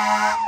Ah!